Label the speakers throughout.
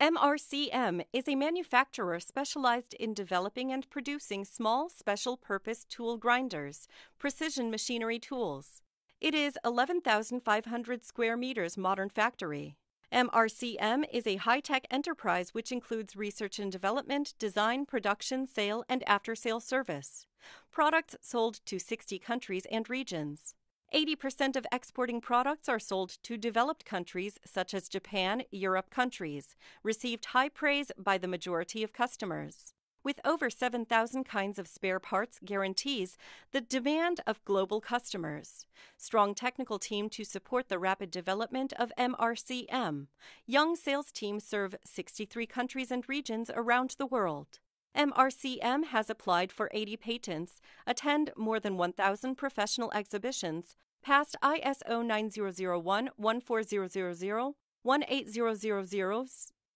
Speaker 1: MRCM is a manufacturer specialized in developing and producing small special purpose tool grinders, precision machinery tools. It is 11,500 square meters modern factory. MRCM is a high tech enterprise which includes research and development, design, production, sale, and after sale service. Products sold to 60 countries and regions. 80% of exporting products are sold to developed countries such as Japan, Europe countries, received high praise by the majority of customers. With over 7,000 kinds of spare parts guarantees the demand of global customers. Strong technical team to support the rapid development of MRCM. Young sales team serve 63 countries and regions around the world. MRCM has applied for 80 patents, attend more than 1,000 professional exhibitions, passed ISO 9001 14000, 18000,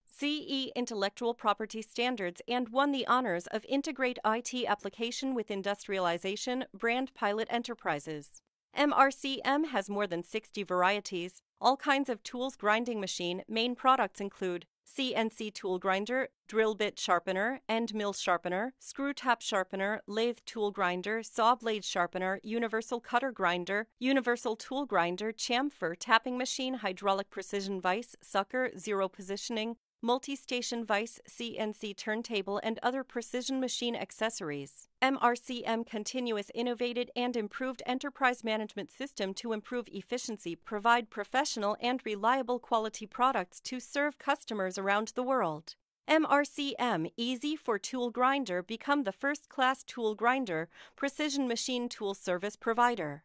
Speaker 1: CE Intellectual Property Standards, and won the honors of Integrate IT Application with Industrialization Brand Pilot Enterprises. MRCM has more than 60 varieties, all kinds of tools grinding machine. Main products include CNC tool grinder, drill bit sharpener, end mill sharpener, screw tap sharpener, lathe tool grinder, saw blade sharpener, universal cutter grinder, universal tool grinder, chamfer, tapping machine, hydraulic precision vise, sucker, zero positioning, multi station vise, CNC turntable, and other precision machine accessories. MRCM continuous innovated and improved enterprise management system to improve efficiency, provide professional and reliable quality products to serve customers around the world. MRCM Easy for Tool Grinder become the first class tool grinder precision machine tool service provider.